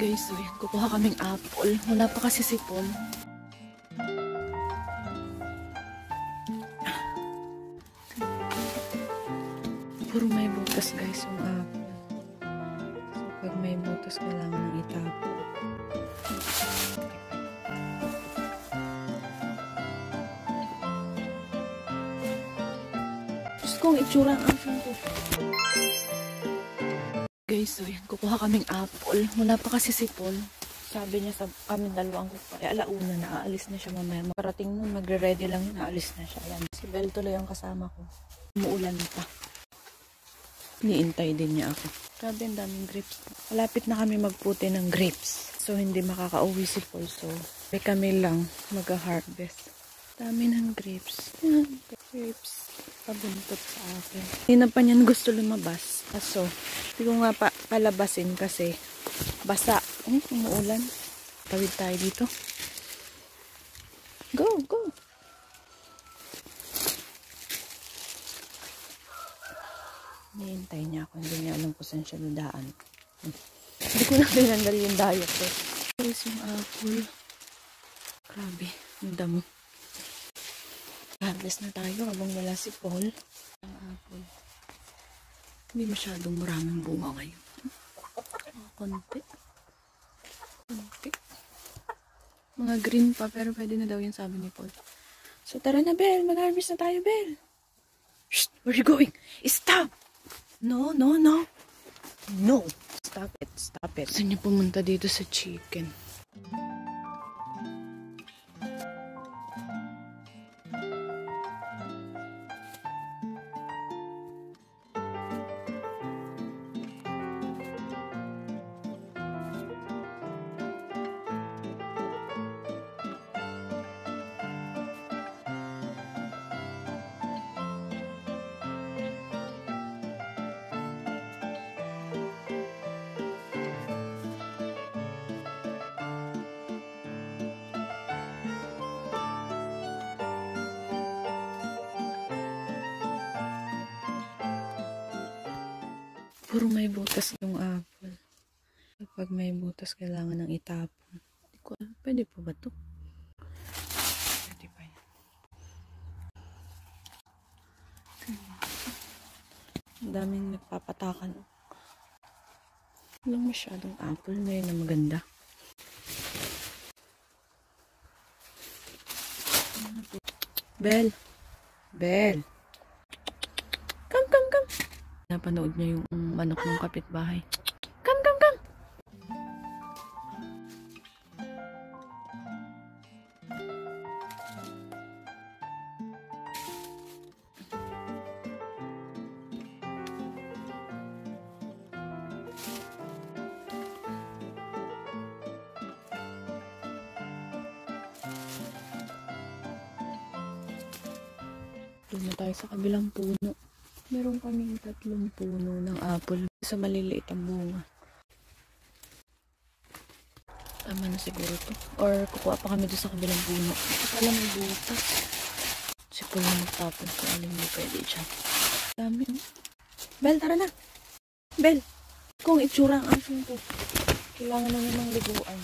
Guys, so yan, kukuha kaming apple. Wala pa kasi si Paul. Puro may butas guys yung apple. So pag may butas, kailangan ng itapon. Diyos kong itsura ang apple ko. Guys, so yan, kukuha kaming apple. Wala pa kasi si Paul. Sabi niya sa kami dalawang kukuha. Eh, alauna na, aalis na siya mamaya. Makarating nun, magre-ready lang yun, aalis na siya. Yan. Si Bel tuloy ang kasama ko. Umuulan pa. Niintay din niya ako. Grabe, ang daming grapes. Malapit na kami magputi ng grapes. So, hindi makakauwi si Paul. So, kami lang mag-harvest. Dami ng grapes. Grapes. Pabuntot sa akin. Hindi na pa niyan gusto lumabas. Kaso, hindi ko nga pa palabasin kasi basa. Hmm, umuulan. Tawid tayo dito. Go, go. Nihintay niya ako. Hindi niya alam kung saan siya dadaan. Hmm. Hindi ko na tinanggal yung diet ko. Guys, yung apple. Grabe. Ang damo. Harvest na tayo habang wala si Paul. Ang apple. Hindi masyadong maraming bunga ngayon. Konti. Konti. Mga green pa, pero pwede na daw yung sabi ni Paul. So tara na, Belle. Mag-harvest na tayo, Belle. Shh! Where are you going? Stop! No, no, no. No. Stop it, stop it. Gusto niya pumunta dito sa chicken. Puro may butas yung apple. Kapag may butas, kailangan ng itapon. Hindi. Pwede po ba to? Pwede pa yan. Ang daming nagpapatakan. Walang masyadong apple ngayon na maganda. Bell. Bell. Napanood niya yung manok ng kapitbahay. Come, come, come. Doon na tayo sa kabilang puno. Meron kaming tatlong puno ng apple sa maliliit ang bunga. Tama na siguro to. Or kukuha pa kami doon sa kabilang puno. Akala may butas. Si Paul na magtapon kung alin mo pwede dyan. Dami. oh. Bel, tara na. Bel, kung itsura ang asin ko. Kailangan na namang liguan.